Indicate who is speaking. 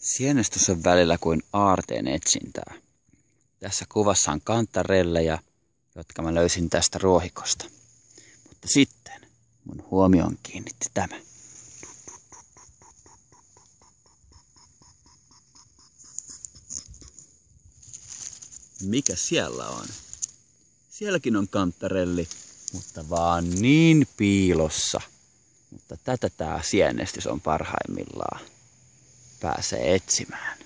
Speaker 1: Sienestys on välillä kuin aarteen etsintää. Tässä kuvassa on kantarelleja, jotka mä löysin tästä ruohikosta. Mutta sitten mun huomioon kiinnitti tämä. Mikä siellä on? Sielläkin on kantarelli, mutta vaan niin piilossa. Mutta tätä tää sienestys on parhaimmillaan pääsee etsimään.